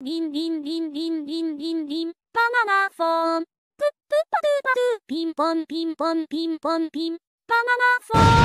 リンリンリンリンリンリンリンバナナフォームプップッパドゥパドゥピンポンピンポンピンポンピンバナナフォーム